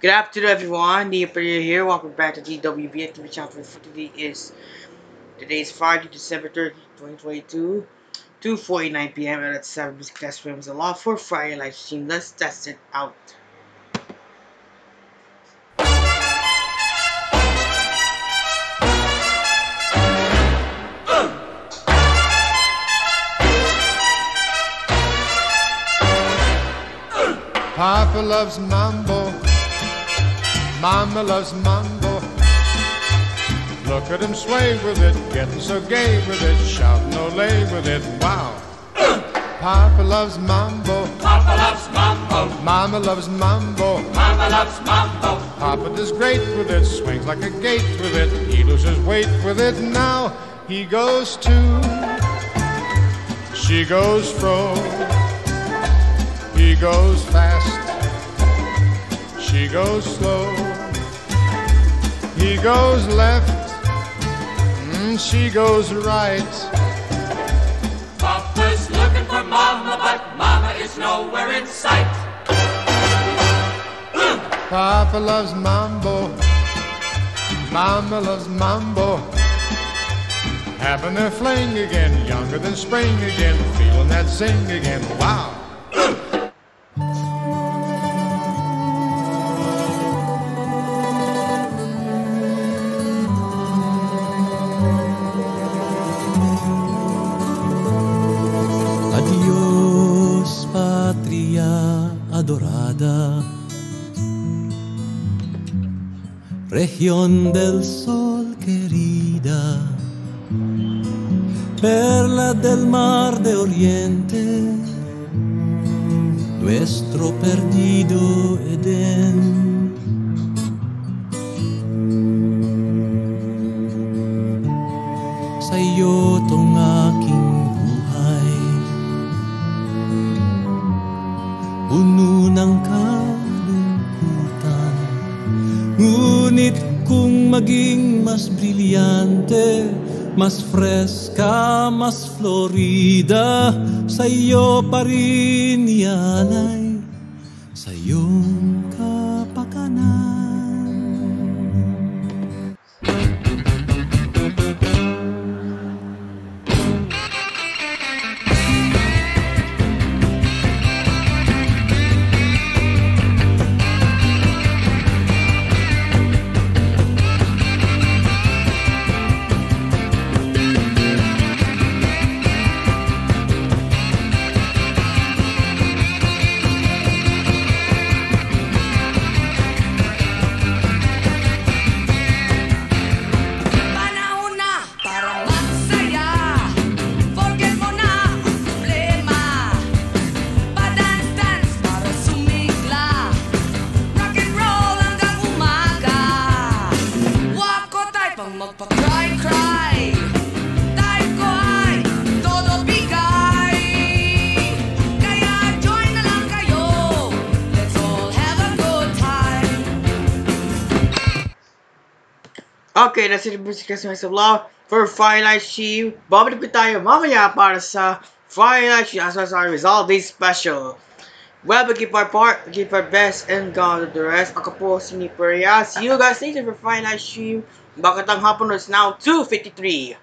Good afternoon everyone, Neo Perilla here, welcome back to DWB TV channel for today is today is Friday, December 30, 2022 2.49 p.m. and it's 7 Music Test Films a lot for Friday live stream. Let's test it out. Papa loves mambo, Mama loves mambo. Look at him sway with it, getting so gay with it, shouting lay with it, wow. Papa loves mambo, Papa loves mambo, Mama loves mambo. Mama loves mambo. Papa does great with it, swings like a gate with it, he loses weight with it. Now he goes to, she goes fro, he goes fast, she goes slow, he goes left, And she goes right. Papa's looking for Mama, but Mama is nowhere in sight. Papa loves mambo, Mama loves mambo. Having their fling again, younger than spring again, feeling that zing again. Wow. Adorada, región del sol querida, perla del mar de oriente, nuestro perdido Edén. Ng kalungkutan. Ngunit kung maging mas brilyante Mas freska, mas florida Sa iyo pa rin ialay Sa iyong Okay, that's it for Music Test Films Law for Friday Night Stream. Babalik ko tayo mamaya para sa Friday Night Stream as well as our Holiday Special. Well, we keep our part, we keep our best, and with the rest. Ako po si Nick. See you guys later for Friday Night Stream. Bakit ang hapon is now 2.53.